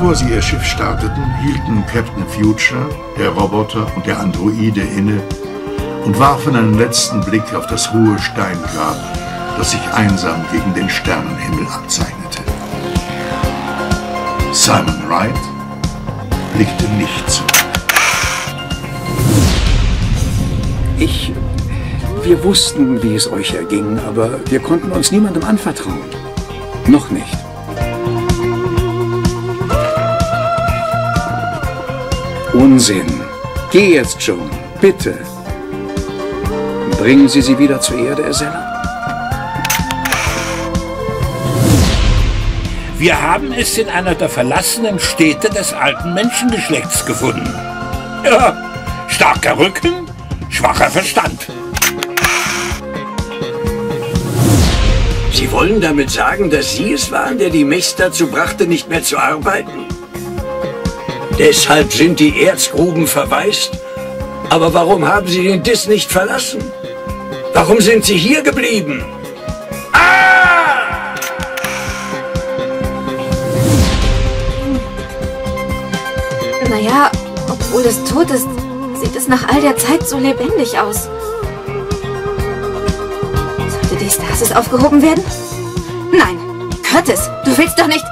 Bevor sie ihr Schiff starteten, hielten Captain Future, der Roboter und der Androide inne und warfen einen letzten Blick auf das hohe Steingrab, das sich einsam gegen den Sternenhimmel abzeichnete. Simon Wright blickte nicht zurück. Ich. Wir wussten, wie es euch erging, aber wir konnten uns niemandem anvertrauen. Noch nicht. Unsinn. Geh jetzt schon, bitte. Bringen Sie sie wieder zur Erde, Ersella. Wir haben es in einer der verlassenen Städte des alten Menschengeschlechts gefunden. Ja, starker Rücken, schwacher Verstand. Sie wollen damit sagen, dass Sie es waren, der die Mechs dazu brachte, nicht mehr zu arbeiten? Deshalb sind die Erzgruben verwaist? Aber warum haben Sie den Diss nicht verlassen? Warum sind Sie hier geblieben? Ah! Naja, obwohl es tot ist, sieht es nach all der Zeit so lebendig aus. Sollte die Stasis aufgehoben werden? Nein, Curtis, du willst doch nicht...